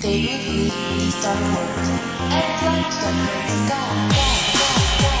They leave me downward and light the night sky.